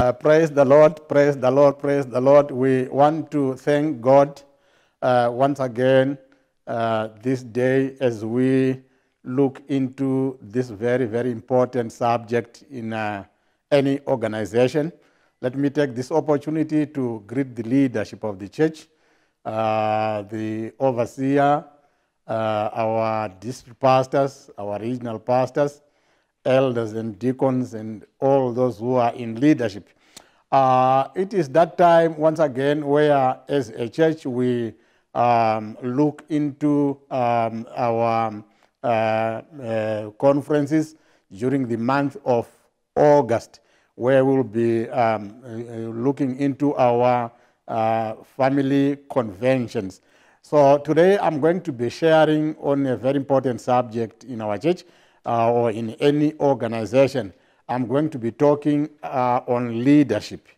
Uh, praise the Lord, praise the Lord, praise the Lord. We want to thank God uh, once again uh, this day as we look into this very, very important subject in uh, any organization. Let me take this opportunity to greet the leadership of the church, uh, the overseer, uh, our district pastors, our regional pastors, elders and deacons, and all those who are in leadership. Uh, it is that time, once again, where as a church we um, look into um, our uh, uh, conferences during the month of August, where we'll be um, uh, looking into our uh, family conventions. So today I'm going to be sharing on a very important subject in our church uh, or in any organization. I'm going to be talking uh, on leadership.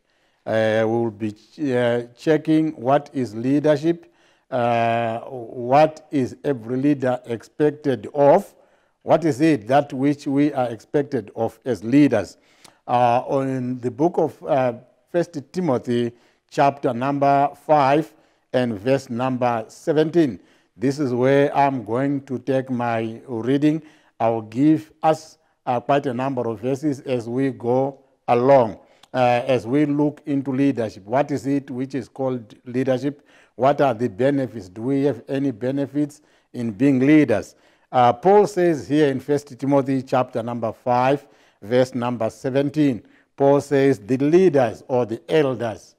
Uh, we will be uh, checking what is leadership, uh, what is every leader expected of, what is it that which we are expected of as leaders. Uh, in the book of uh, First Timothy, chapter number 5 and verse number 17. This is where I'm going to take my reading. I'll give us uh, quite a number of verses as we go along, uh, as we look into leadership. What is it which is called leadership? What are the benefits? Do we have any benefits in being leaders? Uh, Paul says here in 1 Timothy chapter number 5, verse number 17, Paul says, the leaders or the elders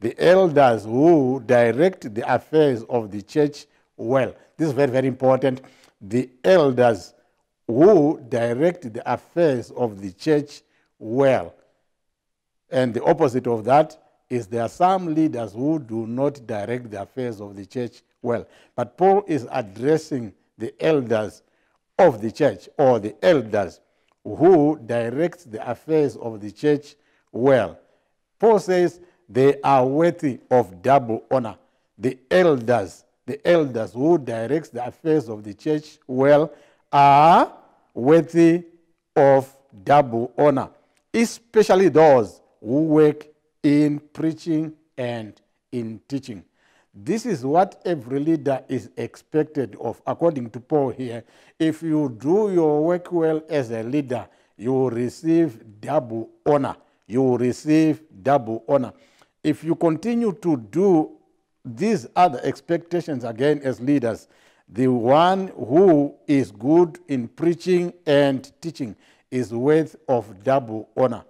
the elders who direct the affairs of the church well. This is very, very important. The elders who direct the affairs of the church well. And the opposite of that is there are some leaders who do not direct the affairs of the church well. But Paul is addressing the elders of the church or the elders who direct the affairs of the church well. Paul says, they are worthy of double honor. The elders, the elders who direct the affairs of the church well, are worthy of double honor, especially those who work in preaching and in teaching. This is what every leader is expected of, according to Paul here. If you do your work well as a leader, you will receive double honor. You will receive double honor if you continue to do these other expectations again as leaders, the one who is good in preaching and teaching is worth of double honor.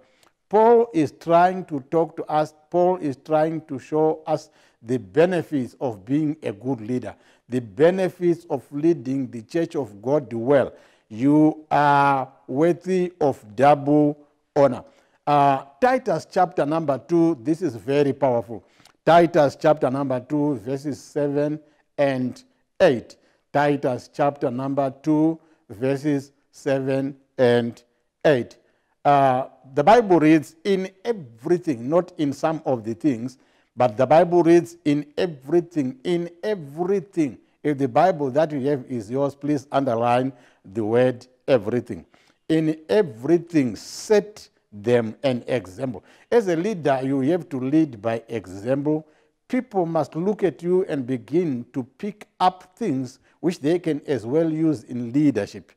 Paul is trying to talk to us, Paul is trying to show us the benefits of being a good leader, the benefits of leading the church of God well. You are worthy of double honor. Uh, Titus chapter number 2, this is very powerful. Titus chapter number 2, verses 7 and 8. Titus chapter number 2, verses 7 and 8. Uh, the Bible reads in everything, not in some of the things, but the Bible reads in everything, in everything. If the Bible that you have is yours, please underline the word everything. In everything, set them an example. As a leader, you have to lead by example. People must look at you and begin to pick up things which they can as well use in leadership.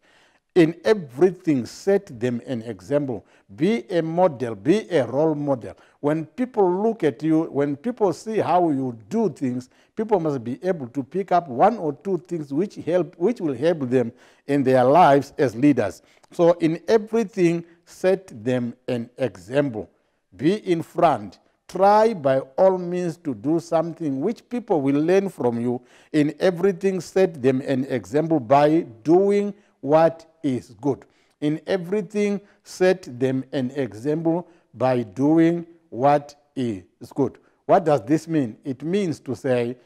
In everything, set them an example. Be a model, be a role model. When people look at you, when people see how you do things, people must be able to pick up one or two things which help, which will help them in their lives as leaders. So in everything, set them an example. Be in front. Try by all means to do something which people will learn from you. In everything, set them an example by doing what is good. In everything, set them an example by doing what is good. What does this mean? It means to say,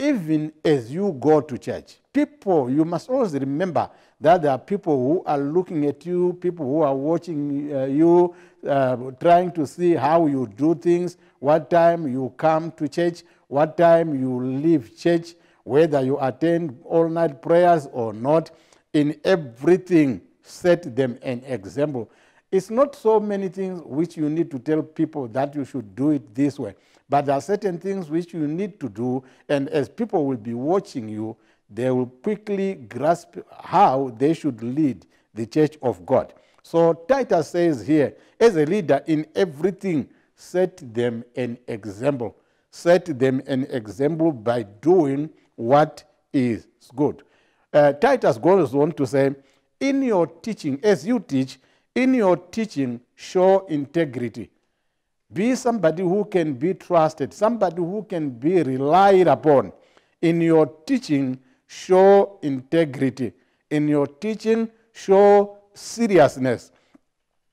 even as you go to church, people, you must always remember that there are people who are looking at you, people who are watching uh, you, uh, trying to see how you do things, what time you come to church, what time you leave church, whether you attend all night prayers or not. In everything, set them an example. It's not so many things which you need to tell people that you should do it this way, but there are certain things which you need to do, and as people will be watching you, they will quickly grasp how they should lead the church of God. So Titus says here, as a leader in everything, set them an example. Set them an example by doing what is good. Uh, Titus goes on to say, in your teaching, as you teach, in your teaching, show integrity. Be somebody who can be trusted, somebody who can be relied upon. In your teaching, show integrity. In your teaching, show seriousness.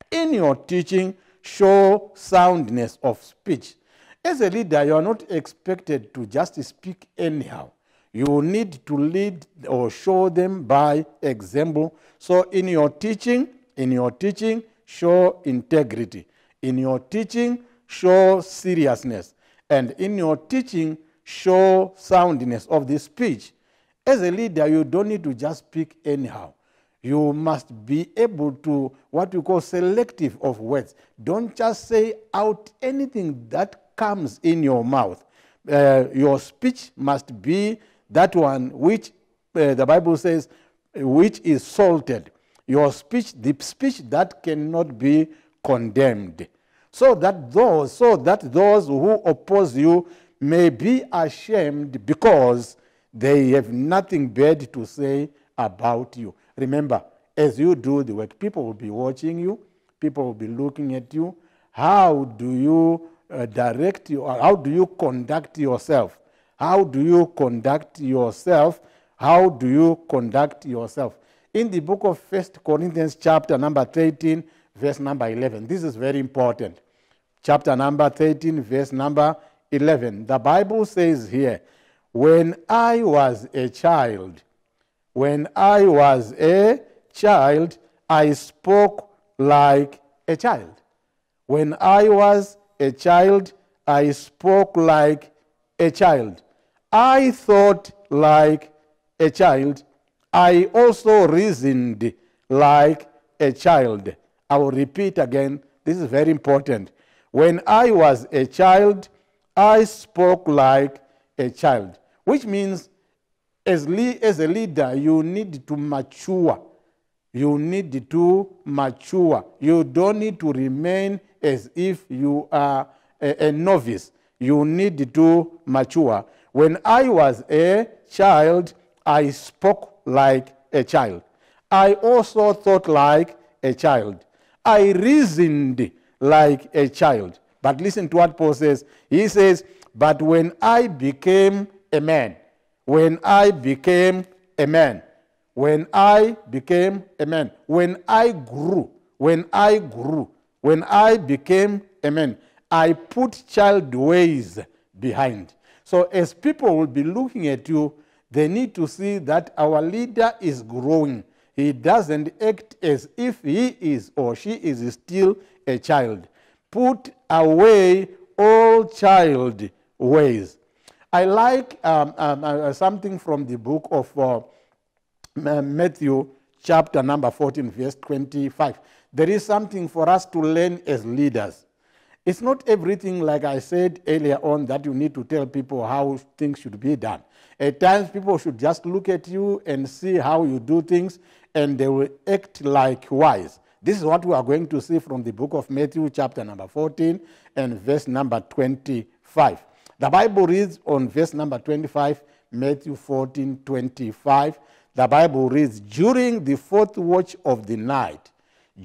In your teaching, show soundness of speech. As a leader, you are not expected to just speak anyhow. You need to lead or show them by example. So, in your teaching, in your teaching, show integrity. In your teaching, show seriousness. And in your teaching, show soundness of the speech. As a leader, you don't need to just speak anyhow. You must be able to, what we call selective of words. Don't just say out anything that comes in your mouth. Uh, your speech must be that one which uh, the Bible says, which is salted. Your speech, the speech that cannot be condemned. So that those, so that those who oppose you may be ashamed because they have nothing bad to say about you. Remember, as you do the work, people will be watching you, people will be looking at you. How do you uh, direct you, how do you conduct yourself? How do you conduct yourself? How do you conduct yourself? In the book of First Corinthians, chapter number 13, verse number 11, this is very important. Chapter number 13, verse number 11. The Bible says here, When I was a child, when I was a child, I spoke like a child. When I was a child, I spoke like a child. I thought like a child. I also reasoned like a child. I will repeat again. This is very important. When I was a child, I spoke like a child, which means as, as a leader, you need to mature. You need to mature. You don't need to remain as if you are a, a novice. You need to mature. When I was a child, I spoke like a child. I also thought like a child. I reasoned like a child. But listen to what Paul says. He says, But when I became a man, when I became a man, when I became a man, when I grew, when I grew, when I became a man, I put child ways behind. So as people will be looking at you, they need to see that our leader is growing. He doesn't act as if he is or she is still a child. Put away all child ways. I like um, um, uh, something from the book of uh, Matthew, chapter number 14, verse 25. There is something for us to learn as leaders. It's not everything, like I said earlier on, that you need to tell people how things should be done. At times, people should just look at you and see how you do things, and they will act likewise. This is what we are going to see from the book of Matthew, chapter number 14, and verse number 25. The Bible reads on verse number 25, Matthew 14, 25. The Bible reads, During the fourth watch of the night,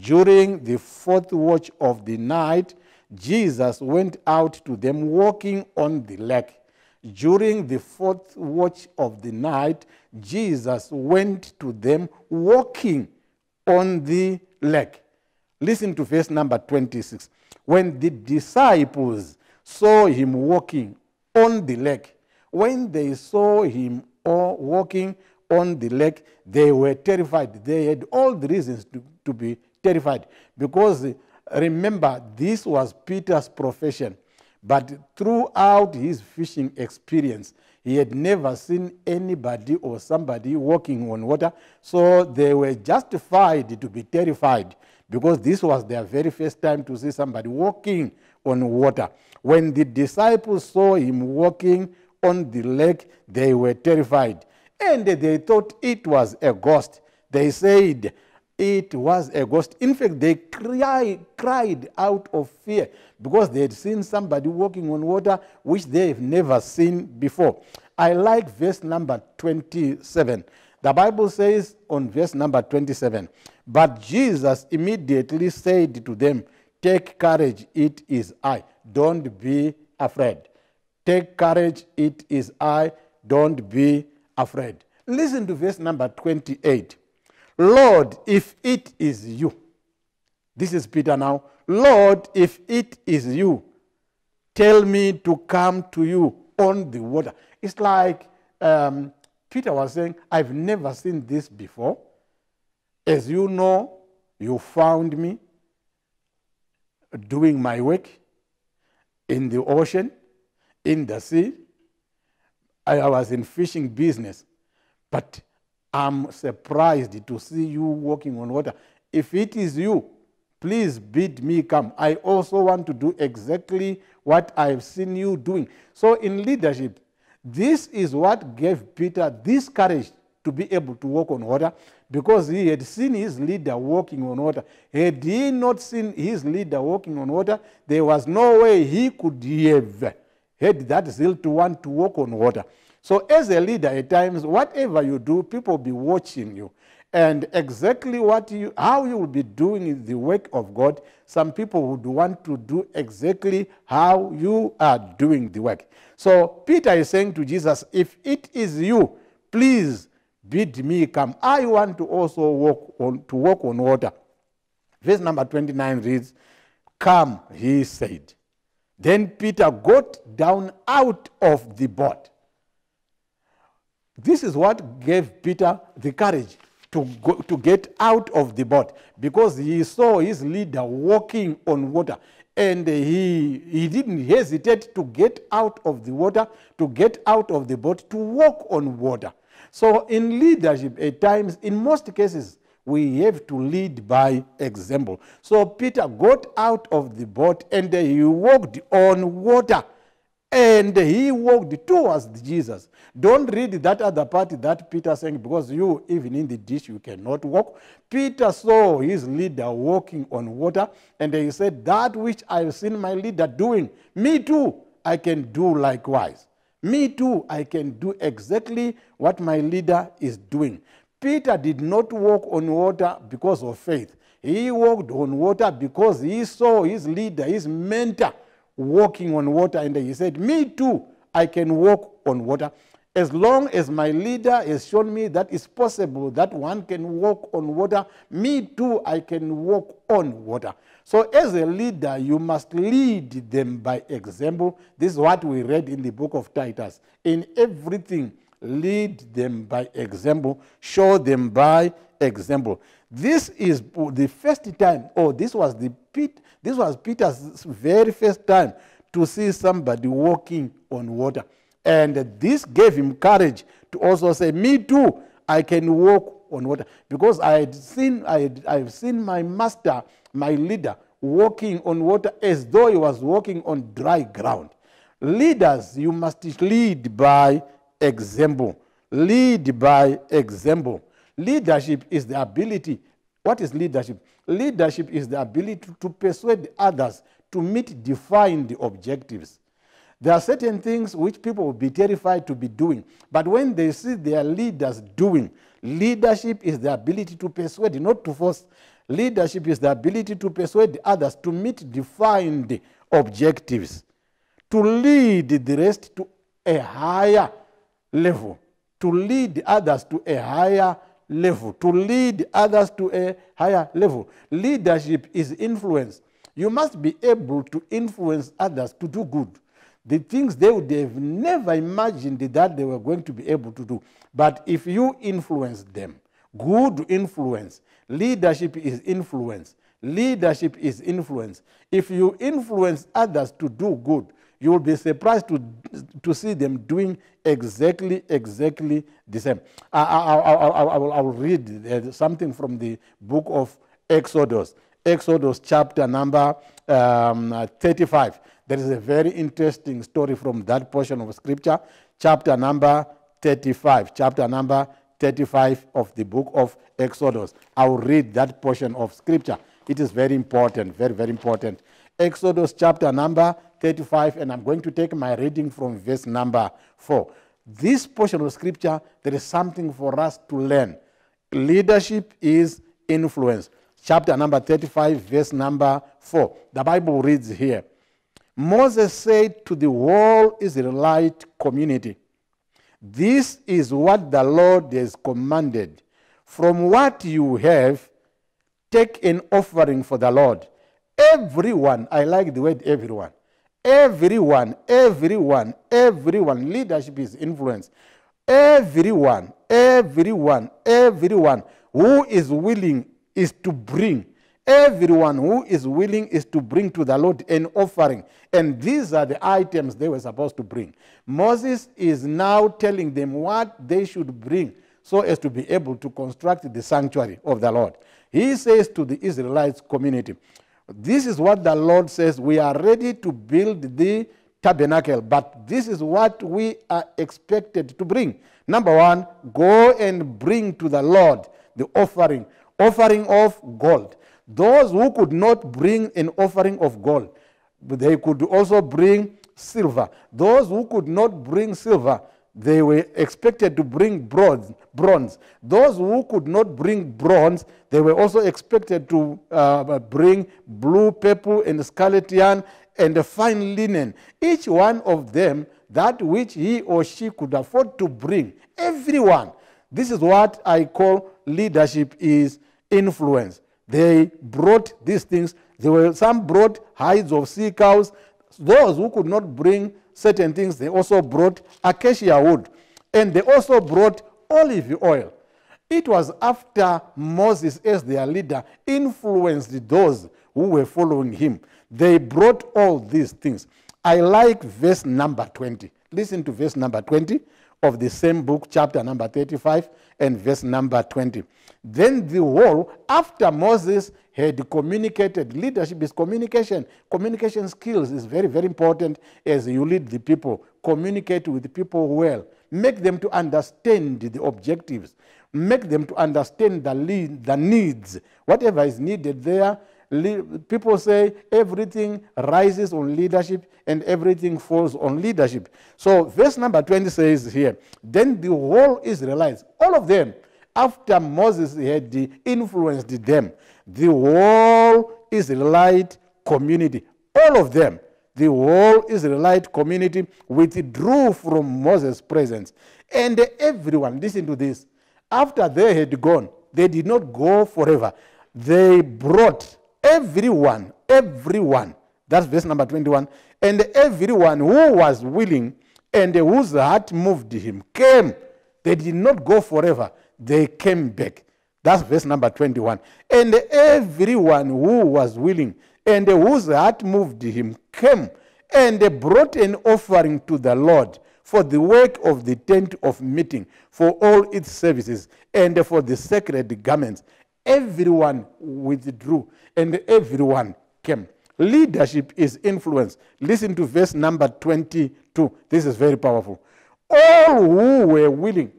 during the fourth watch of the night, Jesus went out to them walking on the lake. During the fourth watch of the night, Jesus went to them walking on the lake. Listen to verse number 26. When the disciples saw him walking on the lake, when they saw him walking on the lake, they were terrified. They had all the reasons to, to be terrified because Remember, this was Peter's profession, but throughout his fishing experience, he had never seen anybody or somebody walking on water, so they were justified to be terrified because this was their very first time to see somebody walking on water. When the disciples saw him walking on the lake, they were terrified and they thought it was a ghost. They said it was a ghost. In fact, they cry, cried out of fear because they had seen somebody walking on water which they've never seen before. I like verse number 27. The Bible says on verse number 27 But Jesus immediately said to them, Take courage, it is I. Don't be afraid. Take courage, it is I. Don't be afraid. Listen to verse number 28. Lord, if it is you, this is Peter now. Lord, if it is you, tell me to come to you on the water. It's like um, Peter was saying, I've never seen this before. As you know, you found me doing my work in the ocean, in the sea. I was in fishing business. But I'm surprised to see you walking on water. If it is you, please bid me come. I also want to do exactly what I've seen you doing. So, in leadership, this is what gave Peter this courage to be able to walk on water because he had seen his leader walking on water. Had he not seen his leader walking on water, there was no way he could have had that zeal to want to walk on water. So, as a leader, at times, whatever you do, people will be watching you. And exactly what you, how you will be doing the work of God, some people would want to do exactly how you are doing the work. So, Peter is saying to Jesus, If it is you, please bid me come. I want to also walk on, to walk on water. Verse number 29 reads, Come, he said. Then Peter got down out of the boat this is what gave Peter the courage to, go, to get out of the boat because he saw his leader walking on water and he, he didn't hesitate to get out of the water, to get out of the boat, to walk on water. So, in leadership, at times, in most cases, we have to lead by example. So, Peter got out of the boat and he walked on water and he walked towards Jesus. Don't read that other part that Peter saying, because you, even in the ditch, you cannot walk. Peter saw his leader walking on water, and he said, That which I've seen my leader doing, me too, I can do likewise. Me too, I can do exactly what my leader is doing. Peter did not walk on water because of faith. He walked on water because he saw his leader, his mentor, walking on water. And he said, Me too, I can walk on water. As long as my leader has shown me that it's possible that one can walk on water, me too, I can walk on water. So, as a leader, you must lead them by example. This is what we read in the book of Titus. In everything, lead them by example, show them by example. This is the first time, or oh, this was the pit. this was Peter's very first time to see somebody walking on water. And this gave him courage to also say, Me too, I can walk on water. Because I had seen, I I've seen my master, my leader, walking on water as though he was walking on dry ground. Leaders, you must lead by example. Lead by example. Leadership is the ability. What is leadership? Leadership is the ability to persuade others to meet defined objectives. There are certain things which people will be terrified to be doing, but when they see their leaders doing, leadership is the ability to persuade, not to force. Leadership is the ability to persuade others to meet defined objectives, to lead the rest to a higher level, to lead others to a higher level, to lead others to a higher level. Leadership is influence. You must be able to influence others to do good. The things they would have never imagined that they were going to be able to do. But if you influence them, good influence, leadership is influence. Leadership is influence. If you influence others to do good, you will be surprised to, to see them doing exactly, exactly the same. I, I, I, I, will, I will read uh, something from the book of Exodus. Exodus chapter number um, uh, 35. There is a very interesting story from that portion of scripture, chapter number 35. Chapter number 35 of the book of Exodus. I will read that portion of scripture. It is very important, very, very important. Exodus chapter number 35, and I'm going to take my reading from verse number 4. This portion of scripture, there is something for us to learn. Leadership is influence. Chapter number 35, verse number 4. The Bible reads here Moses said to the whole Israelite community, This is what the Lord has commanded. From what you have, take an offering for the Lord. Everyone, I like the word everyone. Everyone, everyone, everyone, leadership is influence. Everyone, everyone, everyone who is willing is to bring. Everyone who is willing is to bring to the Lord an offering. And these are the items they were supposed to bring. Moses is now telling them what they should bring so as to be able to construct the sanctuary of the Lord. He says to the Israelites community, This is what the Lord says. We are ready to build the tabernacle, but this is what we are expected to bring. Number one, go and bring to the Lord the offering, offering of gold. Those who could not bring an offering of gold, they could also bring silver. Those who could not bring silver, they were expected to bring bronze. bronze. Those who could not bring bronze, they were also expected to uh, bring blue, purple, and scarlet yarn and fine linen. Each one of them, that which he or she could afford to bring. Everyone. This is what I call leadership is influence. They brought these things. There were some brought hides of sea cows. Those who could not bring certain things, they also brought acacia wood. And they also brought olive oil. It was after Moses, as their leader, influenced those who were following him. They brought all these things. I like verse number 20. Listen to verse number 20 of the same book, chapter number 35 and verse number 20. Then the whole, after Moses had communicated, leadership is communication. Communication skills is very, very important as you lead the people. Communicate with the people well. Make them to understand the objectives. Make them to understand the, lead, the needs. Whatever is needed there, people say everything rises on leadership and everything falls on leadership. So, verse number 20 says here, Then the whole Israelites, all of them, after Moses had influenced them, the whole Israelite community, all of them, the whole Israelite community withdrew from Moses' presence. And everyone, listen to this, after they had gone, they did not go forever. They brought everyone, everyone, that's verse number 21, and everyone who was willing and whose heart moved him came. They did not go forever they came back. That's verse number 21. And everyone who was willing and whose heart moved him came and brought an offering to the Lord for the work of the tent of meeting, for all its services, and for the sacred garments. Everyone withdrew and everyone came. Leadership is influence. Listen to verse number 22. This is very powerful. All who were willing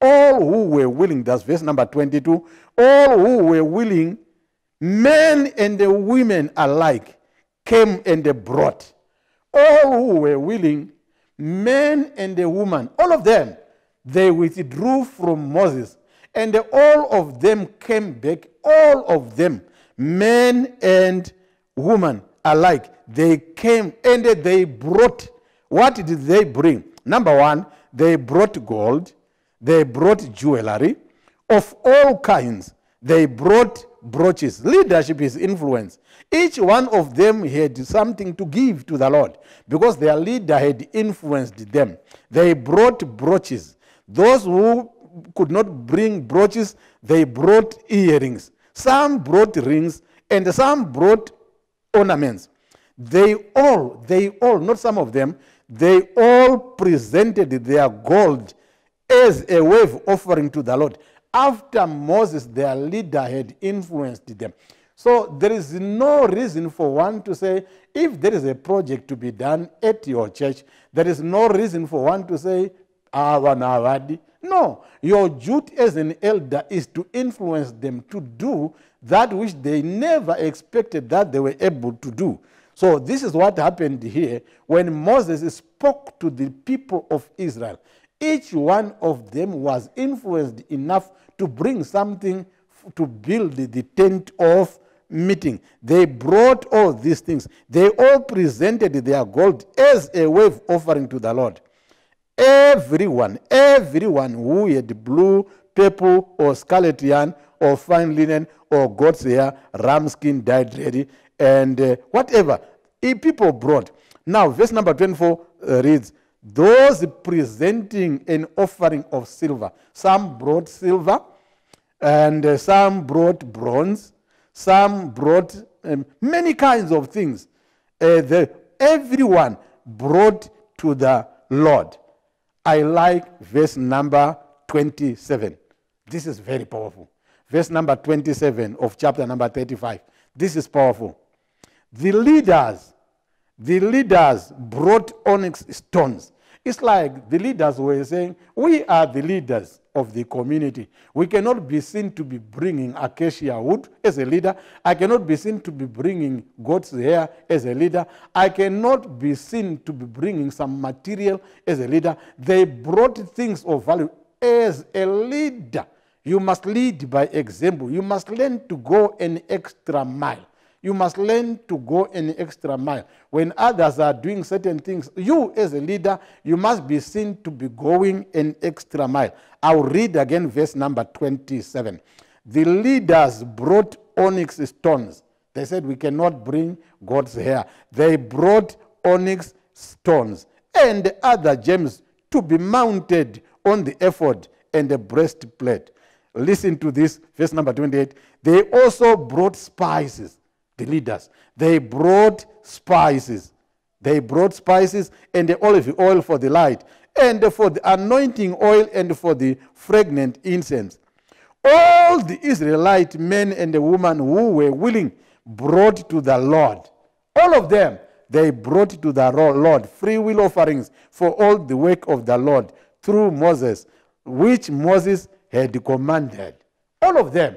all who were willing, that's verse number 22, all who were willing, men and the women alike, came and they brought. All who were willing, men and the woman, all of them, they withdrew from Moses. And all of them came back, all of them, men and women alike, they came and they brought. What did they bring? Number one, they brought gold. They brought jewelry of all kinds. They brought brooches. Leadership is influence. Each one of them had something to give to the Lord because their leader had influenced them. They brought brooches. Those who could not bring brooches, they brought earrings. Some brought rings and some brought ornaments. They all, they all, not some of them, they all presented their gold as a wave offering to the Lord. After Moses, their leader, had influenced them. So there is no reason for one to say, if there is a project to be done at your church, there is no reason for one to say, Awanawadi. No, your duty as an elder is to influence them to do that which they never expected that they were able to do. So this is what happened here when Moses spoke to the people of Israel. Each one of them was influenced enough to bring something to build the tent of meeting. They brought all these things. They all presented their gold as a wave offering to the Lord. Everyone, everyone who had blue, purple, or scarlet yarn, or fine linen, or goat's hair, ram skin dyed ready, and uh, whatever people brought. Now, verse number 24 uh, reads, Those presenting an offering of silver. Some brought silver, and uh, some brought bronze, some brought um, many kinds of things. Uh, the, everyone brought to the Lord. I like verse number 27. This is very powerful. Verse number 27 of chapter number 35. This is powerful. The leaders, the leaders brought onyx stones. It's like the leaders were saying, We are the leaders of the community. We cannot be seen to be bringing acacia wood as a leader. I cannot be seen to be bringing goat's hair as a leader. I cannot be seen to be bringing some material as a leader. They brought things of value as a leader. You must lead by example. You must learn to go an extra mile. You must learn to go an extra mile. When others are doing certain things, you as a leader, you must be seen to be going an extra mile. I'll read again verse number 27. The leaders brought onyx stones. They said, We cannot bring God's hair. They brought onyx stones and other gems to be mounted on the ephod and the breastplate. Listen to this, verse number 28. They also brought spices the leaders. They brought spices. They brought spices and the olive oil for the light, and for the anointing oil, and for the fragrant incense. All the Israelite men and the women who were willing brought to the Lord. All of them, they brought to the Lord free will offerings for all the work of the Lord through Moses, which Moses had commanded. All of them,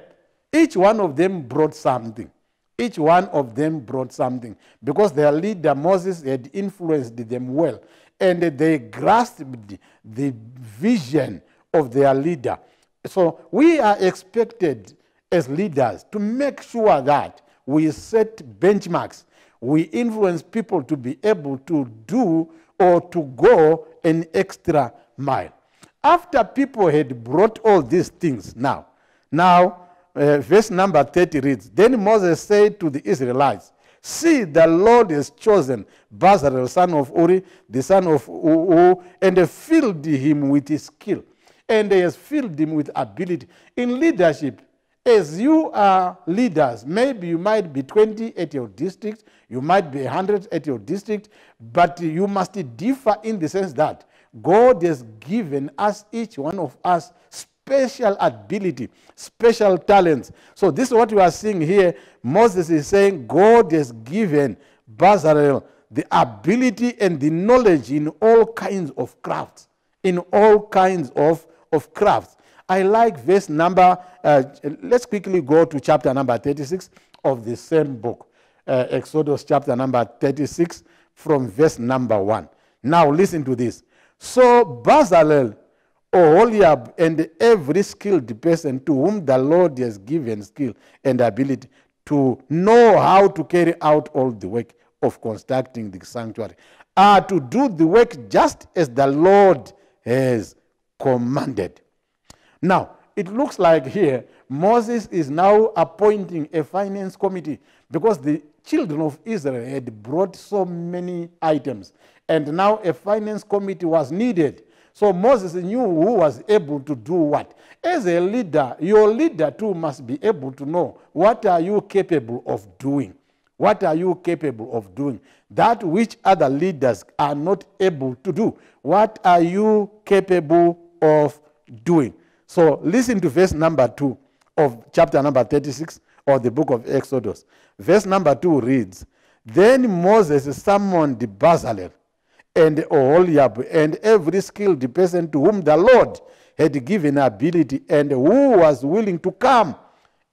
each one of them brought something. Each one of them brought something because their leader Moses had influenced them well and they grasped the vision of their leader. So we are expected as leaders to make sure that we set benchmarks. We influence people to be able to do or to go an extra mile. After people had brought all these things now, now uh, verse number 30 reads Then Moses said to the Israelites, See, the Lord has chosen Bezalel, son of Uri, the son of Hur, and filled him with his skill, and has filled him with ability. In leadership, as you are leaders, maybe you might be 20 at your district, you might be 100 at your district, but you must differ in the sense that God has given us, each one of us, special ability, special talents. So this is what you are seeing here. Moses is saying God has given Bezalel the ability and the knowledge in all kinds of crafts, in all kinds of, of crafts. I like verse number, uh, let's quickly go to chapter number 36 of the same book, uh, Exodus chapter number 36 from verse number 1. Now listen to this. So Bezalel Oholiab and every skilled person to whom the Lord has given skill and ability to know how to carry out all the work of constructing the sanctuary are to do the work just as the Lord has commanded. Now, it looks like here Moses is now appointing a finance committee because the children of Israel had brought so many items, and now a finance committee was needed so Moses knew who was able to do what. As a leader, your leader too must be able to know what are you capable of doing. What are you capable of doing? That which other leaders are not able to do. What are you capable of doing? So listen to verse number 2 of chapter number 36 or the book of Exodus. Verse number 2 reads Then Moses summoned Bezalel and Oholiab and every skilled person to whom the Lord had given ability and who was willing to come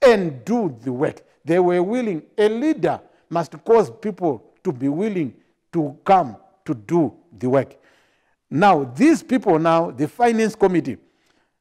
and do the work. They were willing. A leader must cause people to be willing to come to do the work. Now, these people now, the finance committee,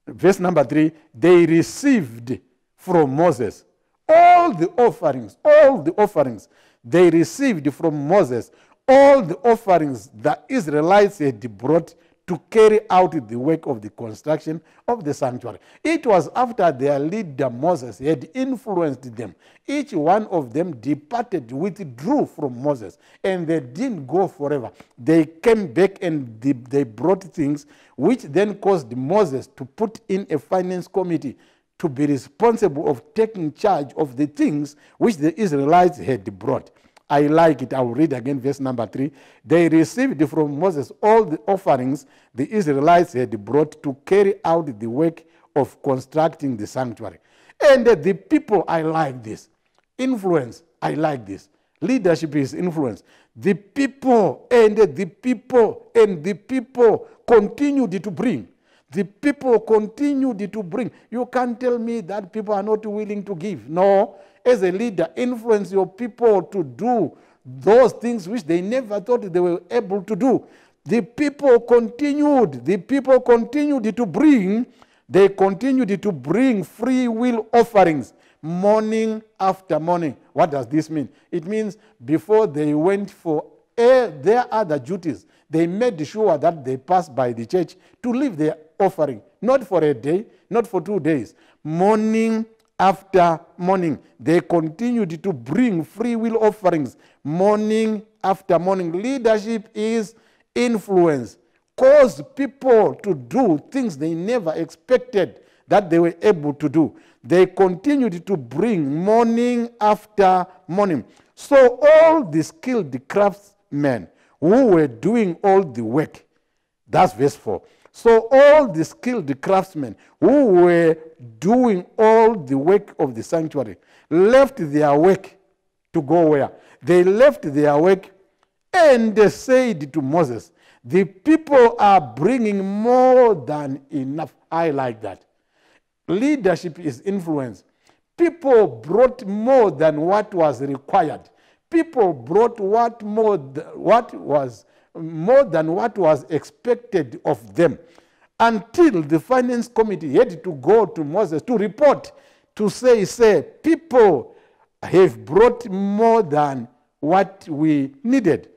verse number three, they received from Moses all the offerings, all the offerings they received from Moses, all the offerings the Israelites had brought to carry out the work of the construction of the sanctuary. It was after their leader Moses had influenced them. Each one of them departed, withdrew from Moses, and they didn't go forever. They came back and they brought things which then caused Moses to put in a finance committee to be responsible of taking charge of the things which the Israelites had brought. I like it. I will read again verse number three. They received from Moses all the offerings the Israelites had brought to carry out the work of constructing the sanctuary. And the people, I like this. Influence, I like this. Leadership is influence. The people and the people and the people continued to bring. The people continued to bring. You can't tell me that people are not willing to give. No, as a leader, influence your people to do those things which they never thought they were able to do. The people continued, the people continued to bring, they continued to bring free will offerings morning after morning. What does this mean? It means before they went for their other duties, they made sure that they passed by the church to leave their offering, not for a day, not for two days. Morning after morning. They continued to bring free will offerings morning after morning. Leadership is influence. Cause people to do things they never expected that they were able to do. They continued to bring morning after morning. So all the skilled craftsmen who were doing all the work, that's verse 4 so all the skilled craftsmen who were doing all the work of the sanctuary left their work to go where? They left their work and they said to Moses, The people are bringing more than enough. I like that. Leadership is influence. People brought more than what was required. People brought what more what was more than what was expected of them until the finance committee had to go to Moses to report to say, say, people have brought more than what we needed.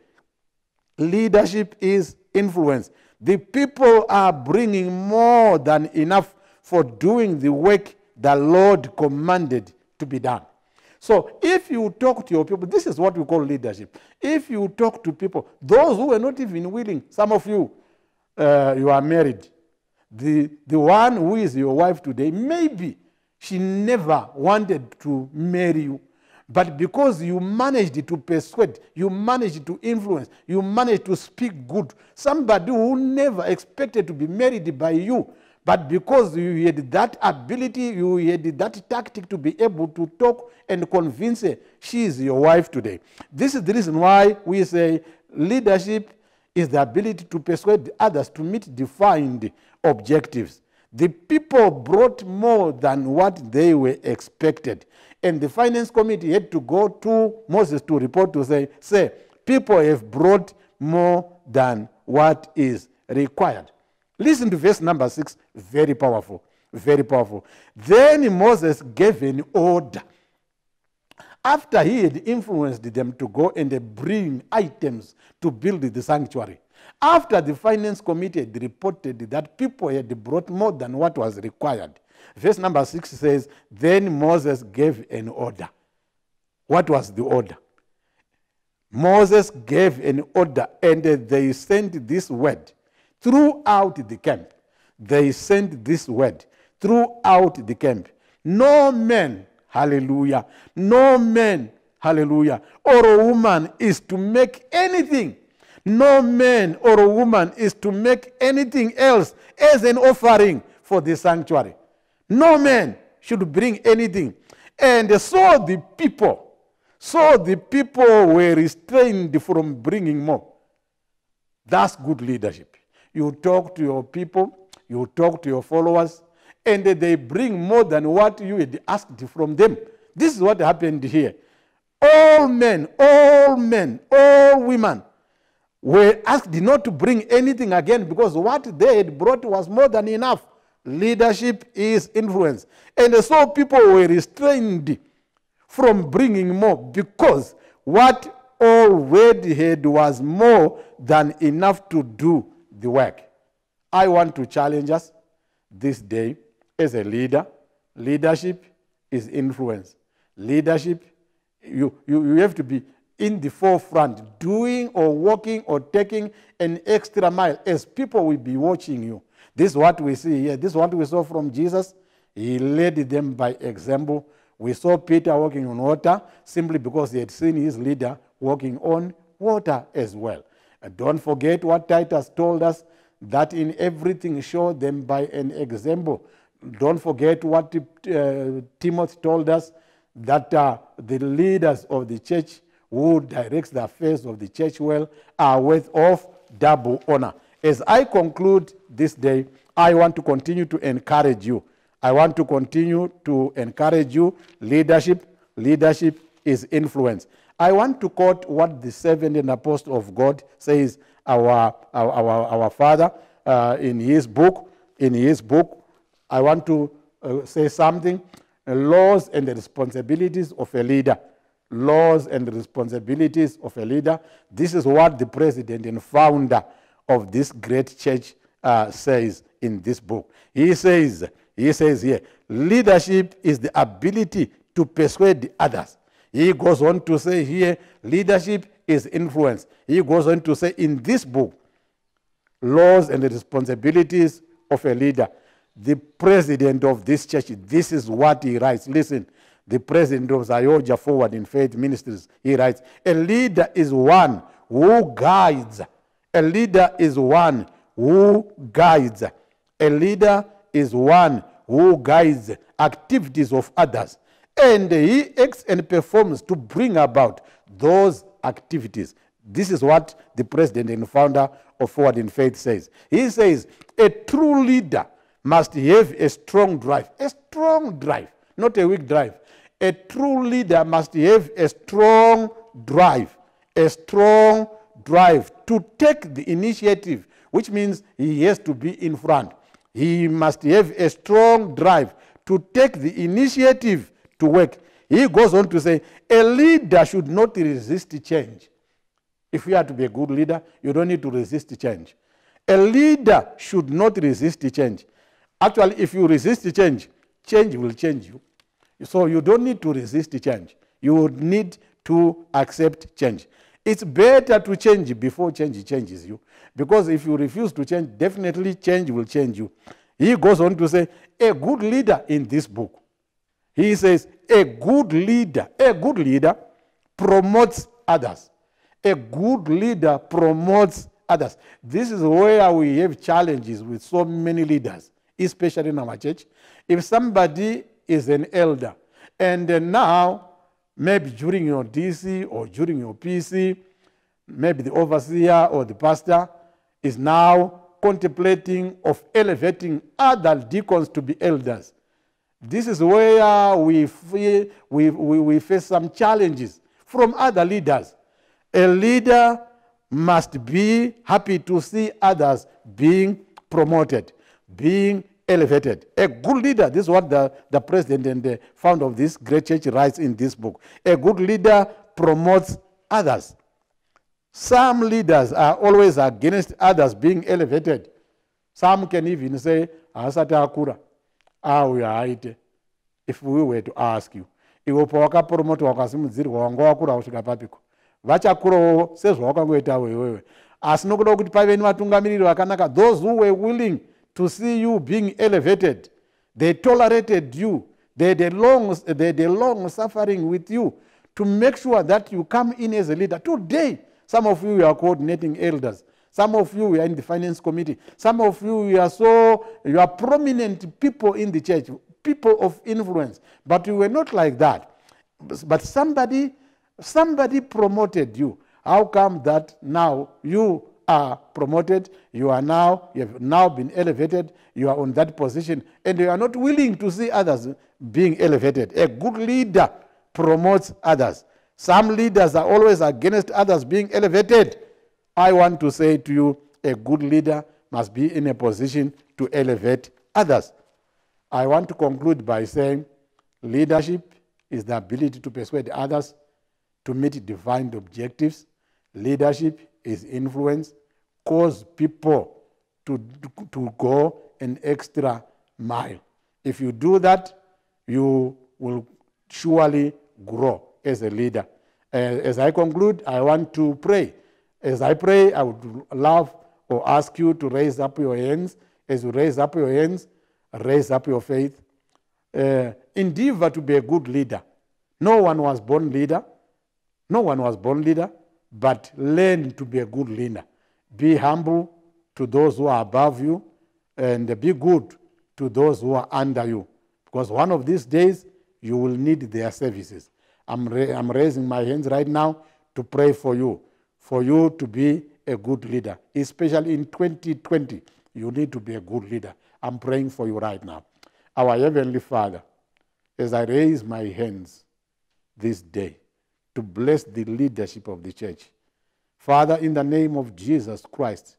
Leadership is influence. The people are bringing more than enough for doing the work the Lord commanded to be done. So if you talk to your people, this is what we call leadership. If you talk to people, those who are not even willing, some of you, uh, you are married. The, the one who is your wife today, maybe she never wanted to marry you. But because you managed to persuade, you managed to influence, you managed to speak good, somebody who never expected to be married by you, but because you had that ability, you had that tactic to be able to talk and convince her, she is your wife today. This is the reason why we say leadership is the ability to persuade others to meet defined objectives. The people brought more than what they were expected. And the finance committee had to go to Moses to report to say, say, people have brought more than what is required. Listen to verse number six, very powerful, very powerful. Then Moses gave an order. After he had influenced them to go and bring items to build the sanctuary, after the finance committee had reported that people had brought more than what was required, verse number six says, Then Moses gave an order. What was the order? Moses gave an order, and they sent this word throughout the camp. They sent this word throughout the camp. No man, hallelujah, no man, hallelujah, or a woman is to make anything no man or a woman is to make anything else as an offering for the sanctuary. No man should bring anything. And so the people, so the people were restrained from bringing more. That's good leadership. You talk to your people, you talk to your followers, and they bring more than what you had asked from them. This is what happened here. All men, all men, all women were asked not to bring anything again because what they had brought was more than enough. Leadership is influence. And so people were restrained from bringing more because what already had was more than enough to do the work. I want to challenge us this day as a leader. Leadership is influence. Leadership, you, you, you have to be in the forefront, doing or walking or taking an extra mile as people will be watching you. This is what we see here. This is what we saw from Jesus. He led them by example. We saw Peter walking on water simply because he had seen his leader walking on water as well. And don't forget what Titus told us that in everything show them by an example. Don't forget what uh, Timothy told us that uh, the leaders of the church who directs the affairs of the church well are worth of double honor. As I conclude this day, I want to continue to encourage you. I want to continue to encourage you. Leadership, leadership is influence. I want to quote what the seventh apostle of God says, our, our, our, our father, uh, in his book. In his book, I want to uh, say something. Laws and the responsibilities of a leader laws and responsibilities of a leader. This is what the president and founder of this great church uh, says in this book. He says, he says here, leadership is the ability to persuade others. He goes on to say here, leadership is influence. He goes on to say in this book, laws and responsibilities of a leader. The president of this church, this is what he writes. Listen, the president of ZAOGA Forward in Faith Ministries, he writes, a leader is one who guides. A leader is one who guides. A leader is one who guides activities of others. And he acts and performs to bring about those activities. This is what the president and founder of Forward in Faith says. He says, a true leader must have a strong drive, a strong drive, not a weak drive a true leader must have a strong drive, a strong drive to take the initiative, which means he has to be in front. He must have a strong drive to take the initiative to work. He goes on to say, a leader should not resist change. If you are to be a good leader, you don't need to resist change. A leader should not resist change. Actually, if you resist change, change will change you. So you don't need to resist change. You would need to accept change. It's better to change before change changes you. Because if you refuse to change, definitely change will change you. He goes on to say, a good leader in this book. He says, a good leader, a good leader promotes others. A good leader promotes others. This is where we have challenges with so many leaders, especially in our church. If somebody is an elder. And now, maybe during your DC or during your PC, maybe the overseer or the pastor is now contemplating of elevating other deacons to be elders. This is where we, we, we, we face some challenges from other leaders. A leader must be happy to see others being promoted, being elevated. A good leader, this is what the, the president and the founder of this great church writes in this book. A good leader promotes others. Some leaders are always against others being elevated. Some can even say, asati akura auya if we were to ask you iwe pawakapromotwa wakasimudzirwa wanga wakura kusvika papiko vachakurawo sezvawakangoitawo iwewe asi nokuda kuti paive nevatungamiriri vakanaka those who were willing to see you being elevated. They tolerated you. They had, a long, they had a long suffering with you to make sure that you come in as a leader. Today, some of you are coordinating elders. Some of you are in the finance committee. Some of you are so, you are prominent people in the church. people of influence, but you were not like that. But somebody, somebody promoted you. How come that now you are promoted, you are now, you have now been elevated, you are on that position, and you are not willing to see others being elevated. A good leader promotes others. Some leaders are always against others being elevated. I want to say to you, a good leader must be in a position to elevate others. I want to conclude by saying leadership is the ability to persuade others to meet defined objectives. Leadership is influence, cause people to, to go an extra mile. If you do that, you will surely grow as a leader. Uh, as I conclude, I want to pray. As I pray, I would love or ask you to raise up your hands. As you raise up your hands, raise up your faith. Uh, endeavor to be a good leader. No one was born leader. No one was born leader, but learn to be a good leader. Be humble to those who are above you and be good to those who are under you. Because one of these days, you will need their services. I'm, ra- I'm raising my hands right now to pray for you, for you to be a good leader. Especially in 2020, you need to be a good leader. I'm praying for you right now. Our Heavenly Father, as I raise my hands this day to bless the leadership of the church, Father, in the name of Jesus Christ,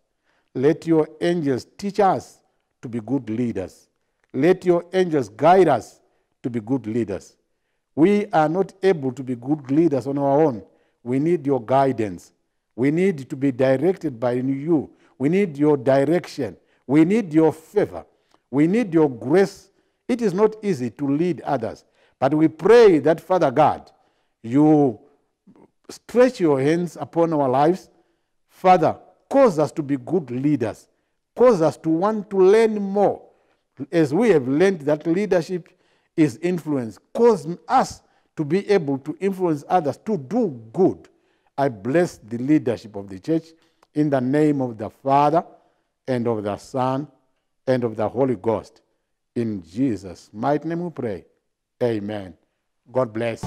let your angels teach us to be good leaders. Let your angels guide us to be good leaders. We are not able to be good leaders on our own. We need your guidance. We need to be directed by you. We need your direction. We need your favor. We need your grace. It is not easy to lead others. But we pray that, Father God, you stretch your hands upon our lives. Father, cause us to be good leaders. Cause us to want to learn more. As we have learned that leadership is influence, cause us to be able to influence others to do good. I bless the leadership of the church in the name of the Father and of the Son and of the Holy Ghost. In Jesus' mighty name we pray. Amen. God bless